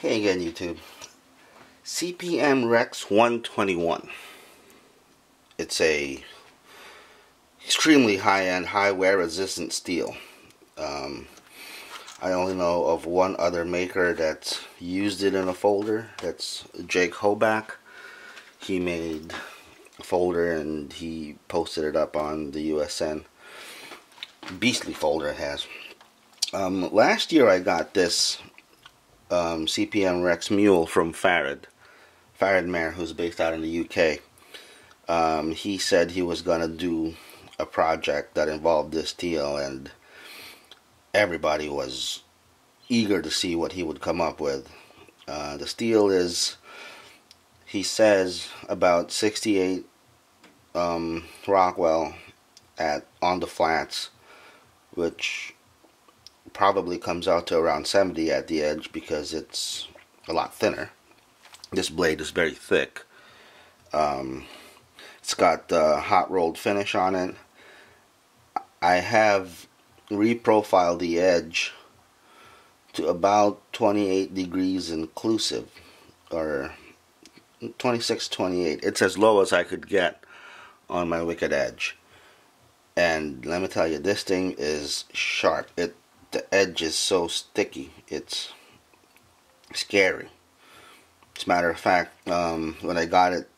Hey again, YouTube. CPM Rex 121. It's a extremely high-end, high wear-resistant steel. Um, I only know of one other maker that's used it in a folder. That's Jake Hoback. He made a folder and he posted it up on the USN. Beastly folder it has. Um, last year I got this um, CPM Rex Mule from Farid. Farid Mehr, who's based out in the UK. Um, he said he was going to do a project that involved this steel and everybody was eager to see what he would come up with. Uh, the steel is, he says, about 68 um, Rockwell at on the flats, which probably comes out to around 70 at the edge because it's a lot thinner. This blade is very thick. Um, it's got the hot rolled finish on it. I have reprofiled the edge to about 28 degrees inclusive or 26 28 it's as low as I could get on my wicked edge and let me tell you this thing is sharp it the edge is so sticky it's scary as a matter of fact um, when I got it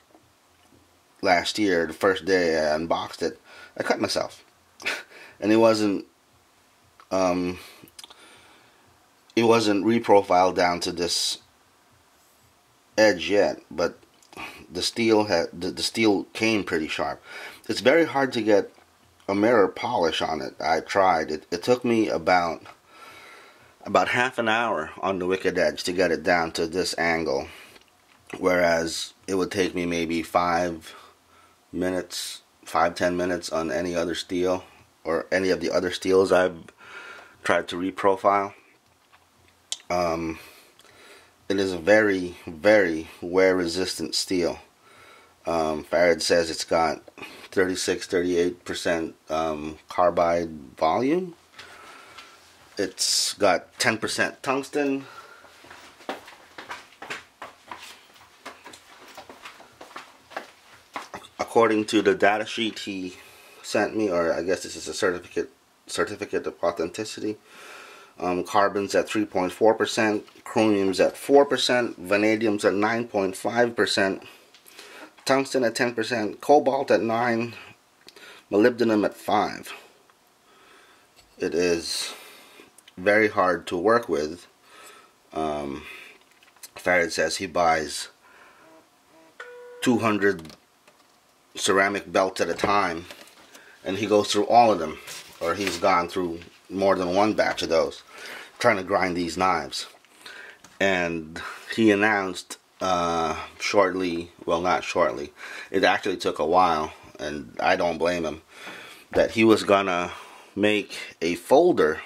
last year the first day I unboxed it I cut myself and it wasn't um, it wasn't reprofiled down to this edge yet, but the steel had the, the steel came pretty sharp. It's very hard to get a mirror polish on it. I tried. It, it took me about about half an hour on the wicked edge to get it down to this angle, whereas it would take me maybe five minutes, five ten minutes on any other steel or any of the other steels I've tried to reprofile. Um, it is a very, very wear resistant steel. Um, Farid says it's got 36 38% um, carbide volume. It's got 10% tungsten. According to the data sheet he sent me, or I guess this is a certificate certificate of authenticity. Um, carbon's at 3.4%, chromium's at 4%, vanadium's at 9.5%, tungsten at 10%, cobalt at 9, molybdenum at 5. It is very hard to work with. Um, says he buys 200 ceramic belts at a time and he goes through all of them or he's gone through more than one batch of those trying to grind these knives and he announced uh, shortly well not shortly it actually took a while and I don't blame him that he was gonna make a folder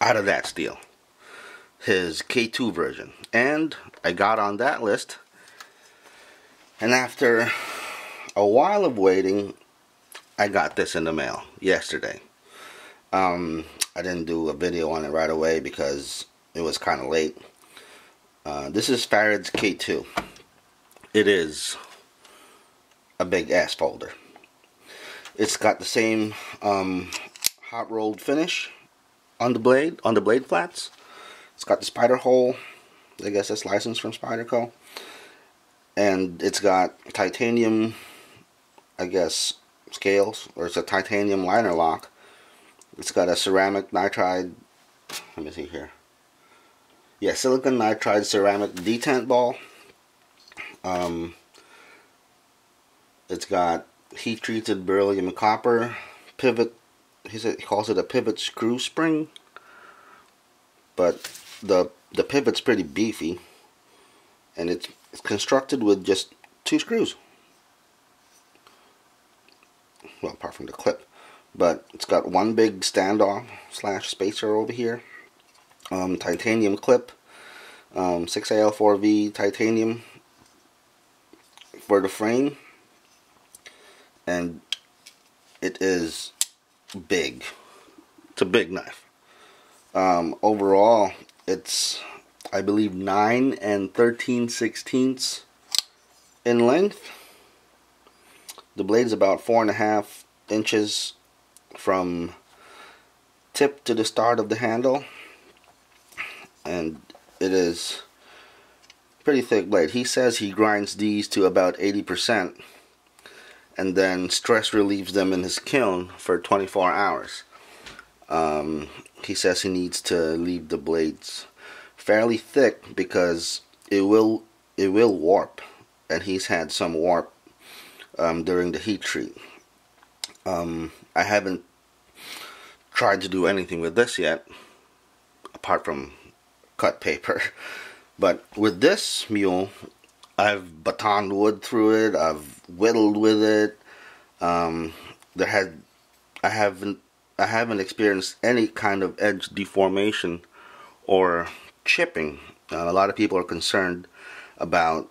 out of that steel his K2 version and I got on that list and after a while of waiting I got this in the mail yesterday. Um, I didn't do a video on it right away because it was kind of late. Uh, this is Farid's K2. It is a big ass folder. It's got the same um, hot rolled finish on the blade, on the blade flats. It's got the spider hole. I guess that's licensed from Spyderco. And it's got titanium, I guess, scales, or it's a titanium liner lock. It's got a ceramic nitride, let me see here. Yeah, silicon nitride ceramic detent ball. Um, it's got heat treated beryllium copper. Pivot. He said he calls it a pivot screw spring, but the the pivot's pretty beefy, and it's, it's constructed with just two screws. Well apart from the clip. But it's got one big standoff slash spacer over here um, titanium clip um, 6AL4V titanium for the frame. And it is big. It's a big knife. Um, overall it's I believe 9 and 13 sixteenths in length. The blade is about four and a half inches from tip to the start of the handle and it is pretty thick blade. He says he grinds these to about 80% and then stress relieves them in his kiln for 24 hours. Um, he says he needs to leave the blades fairly thick because it will it will warp and he's had some warp um, during the heat treat. Um, I haven't tried to do anything with this yet apart from cut paper but with this mule I've batoned wood through it I've whittled with it um, there had I haven't I haven't experienced any kind of edge deformation or chipping. Uh, a lot of people are concerned about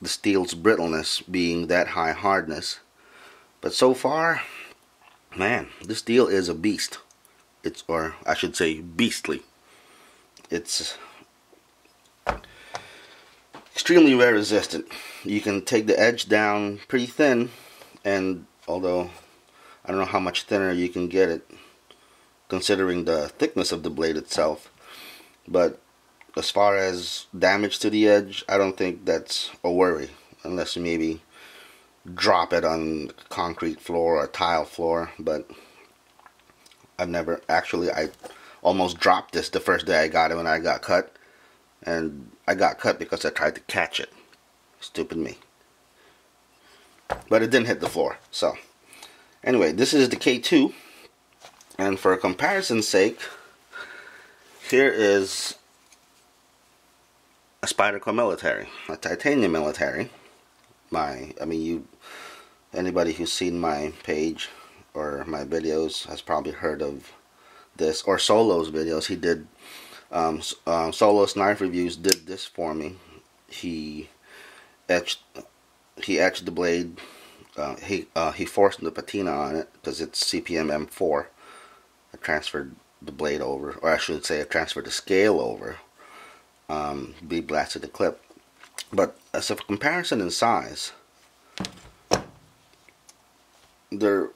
the steel's brittleness being that high hardness. But so far, man, this steel is a beast. It's, or I should say, beastly. It's extremely wear resistant. You can take the edge down pretty thin, and although I don't know how much thinner you can get it, considering the thickness of the blade itself. But as far as damage to the edge, I don't think that's a worry, unless you maybe drop it on concrete floor or tile floor. But I've never actually, I almost dropped this the first day I got it when I got cut. And I got cut because I tried to catch it. Stupid me. But it didn't hit the floor, so. Anyway, this is the K2. And for comparison's sake, here is a Spyderco military, a titanium military. My, I mean, you, anybody who's seen my page or my videos has probably heard of this, or Solo's videos. He did, um, Solo's knife reviews did this for me. He etched, he etched the blade. Uh, he uh, he forced the patina on it because it's CPM M4 I transferred the blade over, or I should say I transferred the scale over, um, be blasted the clip. But as a comparison in size, they're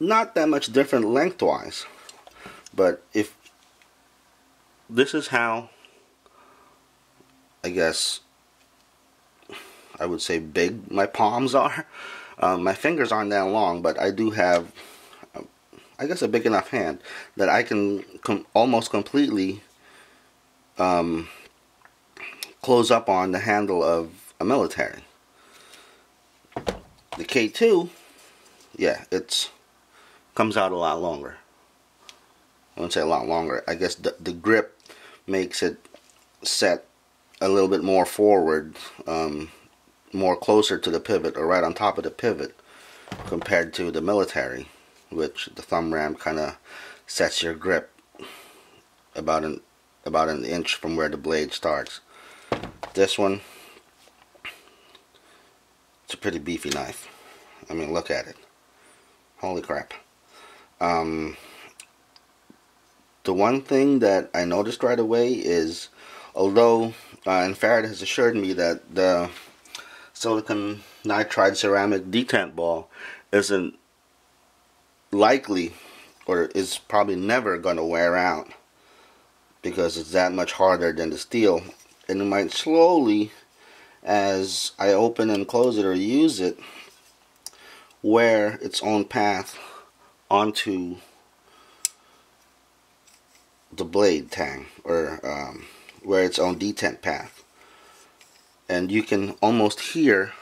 not that much different lengthwise. But if this is how, I guess, I would say big my palms are. Um, my fingers aren't that long, but I do have I guess a big enough hand that I can com almost completely um, close up on the handle of a military. The K2, yeah, it's comes out a lot longer. I wouldn't say a lot longer. I guess the, the grip makes it set a little bit more forward, um, more closer to the pivot or right on top of the pivot compared to the military which the thumb ram kind of sets your grip about an about an inch from where the blade starts. This one, it's a pretty beefy knife. I mean, look at it. Holy crap. Um, the one thing that I noticed right away is, although uh, Infrared has assured me that the silicon nitride ceramic detent ball isn't likely or is probably never going to wear out because it's that much harder than the steel. And it might slowly as I open and close it or use it wear its own path onto the blade tang or um, wear its own detent path and you can almost hear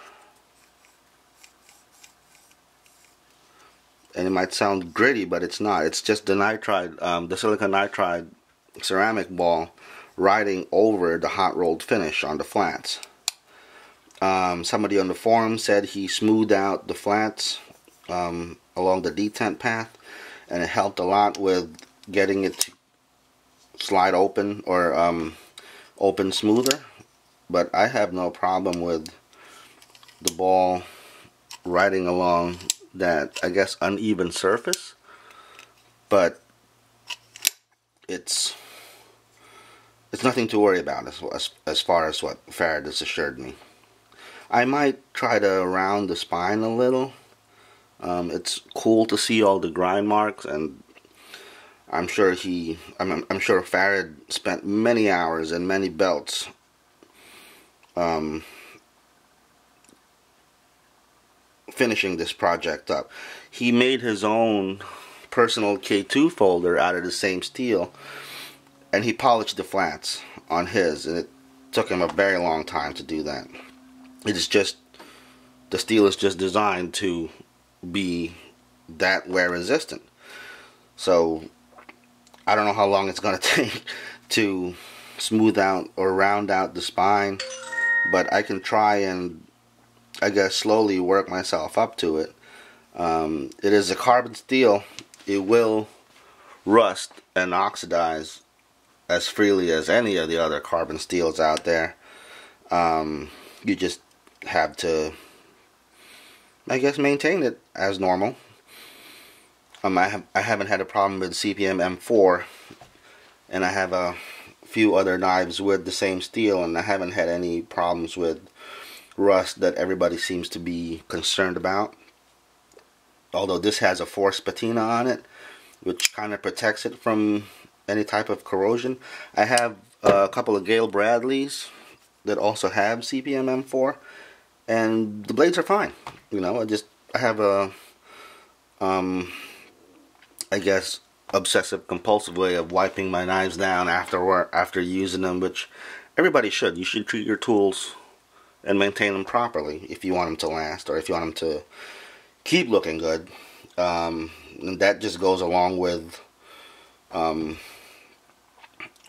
and it might sound gritty, but it's not. It's just the nitride, um, the silicon nitride ceramic ball riding over the hot rolled finish on the flats. Um, somebody on the forum said he smoothed out the flats um, along the detent path, and it helped a lot with getting it to slide open or um, open smoother. But I have no problem with the ball riding along that I guess uneven surface, but it's it's nothing to worry about as, as, as far as what Farid has assured me. I might try to round the spine a little. Um, it's cool to see all the grind marks, and I'm sure he, I'm, I'm sure Farid spent many hours and many belts um, finishing this project up. He made his own personal K2 folder out of the same steel and he polished the flats on his and it took him a very long time to do that. It is just the steel is just designed to be that wear resistant. So I don't know how long it's going to take to smooth out or round out the spine, but I can try and I guess slowly work myself up to it. Um, it is a carbon steel. It will rust and oxidize as freely as any of the other carbon steels out there. Um, you just have to, I guess, maintain it as normal. Um, I have I haven't had a problem with CPM M4, and I have a few other knives with the same steel, and I haven't had any problems with rust that everybody seems to be concerned about. Although this has a forced patina on it, which kind of protects it from any type of corrosion. I have a couple of Gayle Bradleys that also have CPM M4, and the blades are fine. You know, I just I have a um, I guess obsessive compulsive way of wiping my knives down after after using them, which everybody should. You should treat your tools and maintain them properly if you want them to last or if you want them to keep looking good. Um, and that just goes along with um,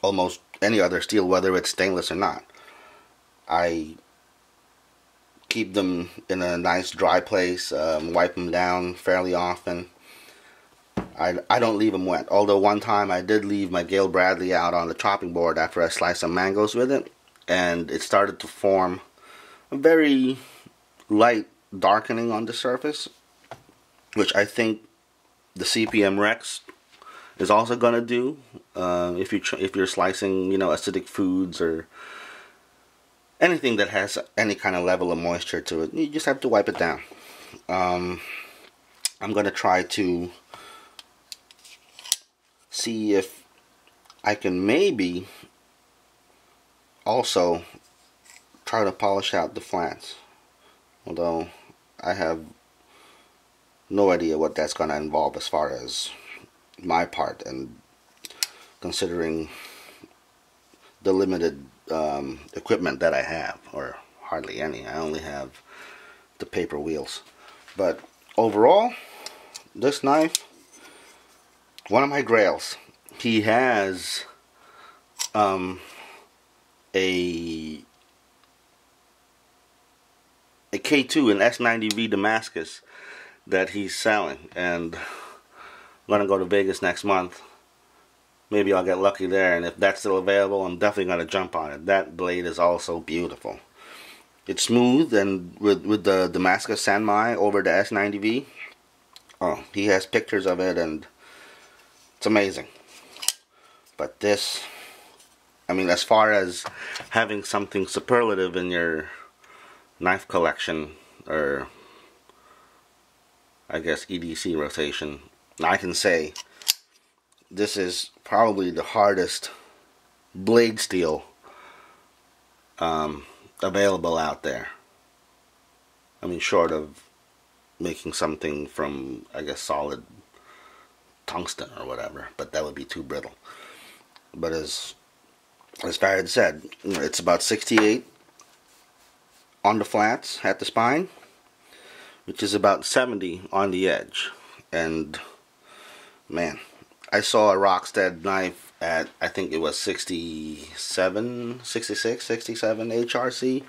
almost any other steel, whether it's stainless or not. I keep them in a nice dry place, um, wipe them down fairly often. I, I don't leave them wet. Although one time I did leave my Gayle Bradley out on the chopping board after I sliced some mangoes with it, and it started to form a very light darkening on the surface, which I think the CPM Rex is also gonna do uh, if you if you're slicing you know acidic foods or anything that has any kind of level of moisture to it. You just have to wipe it down. Um, I'm gonna try to see if I can maybe also try to polish out the flats. Although I have no idea what that's going to involve as far as my part and considering the limited um, equipment that I have or hardly any I only have the paper wheels but overall this knife one of my grails he has um, a a K2 and S90V Damascus that he's selling and I'm gonna go to Vegas next month. Maybe I'll get lucky there, and if that's still available, I'm definitely gonna jump on it. That blade is also beautiful. It's smooth, and with with the Damascus Sanmai over the S90V. Oh, he has pictures of it, and it's amazing. But this, I mean, as far as having something superlative in your knife collection, or I guess EDC rotation, I can say this is probably the hardest blade steel um, available out there. I mean, short of making something from, I guess, solid tungsten or whatever, but that would be too brittle. But as as Farid said, it's about 68 on the flats at the spine, which is about 70 on the edge. And man, I saw a Rockstead knife at I think it was 67, 66, 67 HRC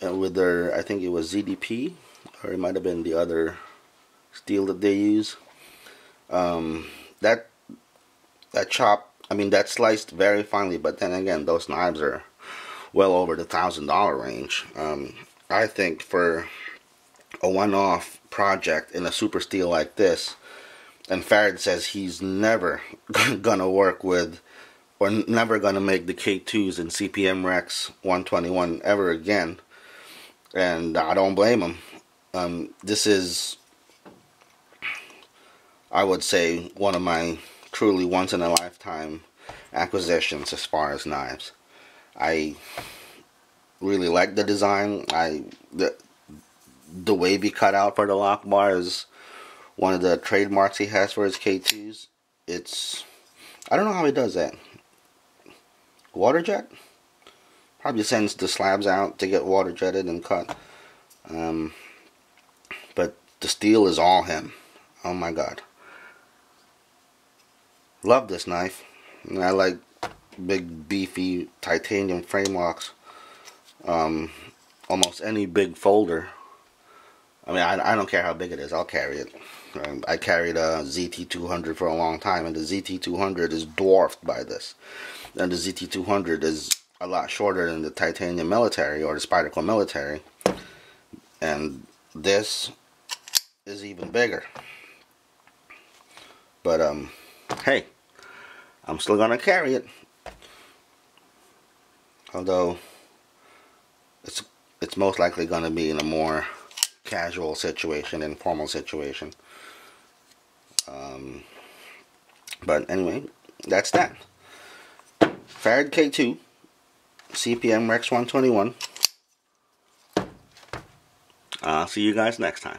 and uh, with their I think it was ZDP or it might have been the other steel that they use. Um, that that chop, I mean that sliced very finely, but then again those knives are well over the thousand dollar range. Um, I think for a one-off project in a super steel like this and Farid says he's never gonna work with we're never to make the K2s and CPM Rex 121 ever again. And I don't blame him Um, this is, I would say, one of my truly once in a lifetime acquisitions as far as knives. I really like the design. I the the wavy cutout for the lock bar is one of the trademarks he has for his K2s. It's I don't know how he does that. Water jet? Probably sends the slabs out to get water jetted and cut. Um, but the steel is all him. Oh my god. Love this knife. I like big beefy titanium frame locks. Um, almost any big folder. I mean, I, I don't care how big it is. I'll carry it. Um, I carried a ZT200 for a long time, and the ZT200 is dwarfed by this. And the ZT200 is a lot shorter than the Titanium Military or the Spyderco Military. And this is even bigger. But, um, hey, I'm still going to carry it. Although, it's, it's most likely going to be in a more casual situation, informal situation. Um, but anyway, that's that. Farid K2, CPM Rex 121. I'll see you guys next time.